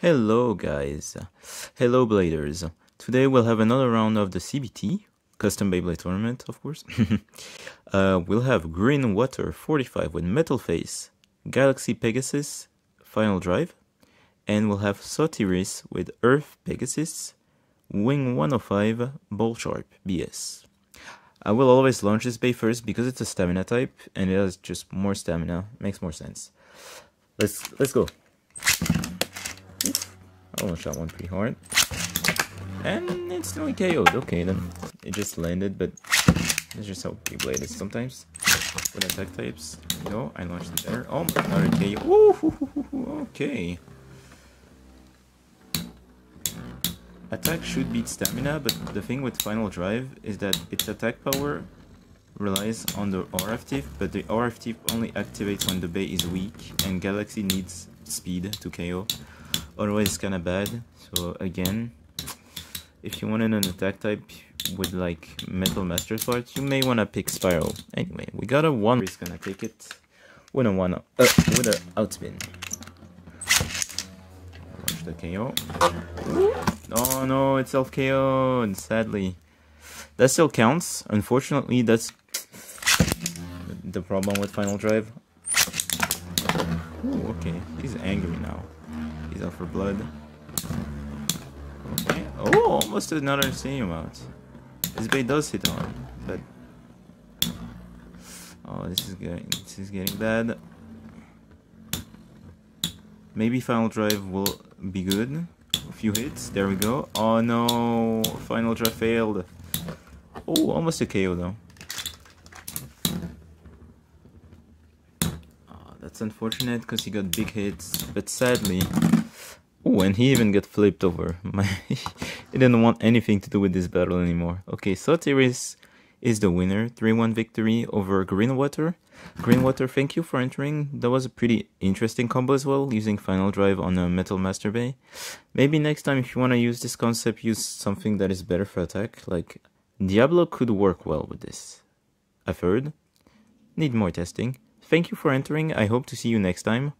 Hello guys, hello Bladers. Today we'll have another round of the CBT, Custom Beyblade Tournament of course. uh, we'll have Green Water 45 with Metal Face, Galaxy Pegasus, Final Drive, and we'll have Sotiris with Earth Pegasus, Wing 105, Ball Sharp BS. I will always launch this bay first because it's a stamina type and it has just more stamina, makes more sense. Let's let's go. Oh, Almost shot one pretty hard. And it's instantly KO'd. Okay, then it just landed, but it's just how Beyblade is sometimes. With attack types. No, I launched it there. Oh, another KO. Ooh, okay. Attack should beat stamina, but the thing with Final Drive is that its attack power relies on the RF but the RF only activates when the bay is weak, and Galaxy needs speed to KO otherwise it's kinda bad. So again if you wanted an attack type with like metal master parts you may want to pick Spyro anyway we got a one. He's gonna take it with a one uh, with a outspin. Watch the KO oh no it's self KO and sadly. That still counts. Unfortunately that's the problem with final drive. Ooh, okay. He's angry now He's out for blood. Okay. Oh, almost another same amount. This bait does hit on, but oh, this is getting this is getting bad. Maybe final drive will be good. A few hits. There we go. Oh no, final drive failed. Oh, almost a KO though. Oh, that's unfortunate because he got big hits, but sadly Oh, and he even got flipped over. My, he didn't want anything to do with this battle anymore. Okay, Sotiris is the winner. 3-1 victory over Greenwater. Greenwater, thank you for entering. That was a pretty interesting combo as well, using Final Drive on a Metal Master Bay. Maybe next time if you want to use this concept, use something that is better for attack. Like, Diablo could work well with this. I've heard. Need more testing. Thank you for entering. I hope to see you next time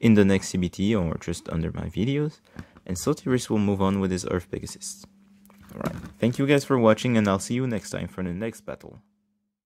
in the next CBT or just under my videos. And Sotiris will move on with his Earth Pegasus. Alright, thank you guys for watching and I'll see you next time for the next battle.